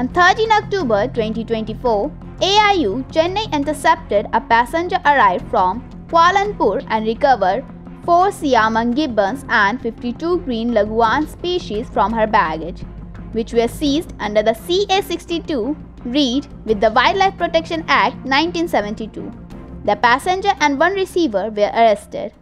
On 13 October 2024, AIU Chennai intercepted a passenger arrived from Kuala Lumpur and recovered 4 Siamang gibbons and 52 green iguana species from her baggage, which were seized under the CA62 read with the Wildlife Protection Act 1972. The passenger and one receiver were arrested.